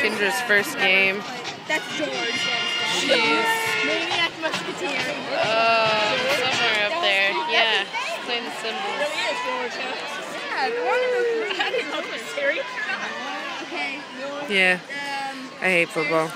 Kindra's first game. That's George. She's Maniac Musketeer. Oh, somewhere up there. Yeah, she's playing the cymbals. Really is George. Yeah, one of I didn't know it was Harry. Okay. Yeah, um, I hate football.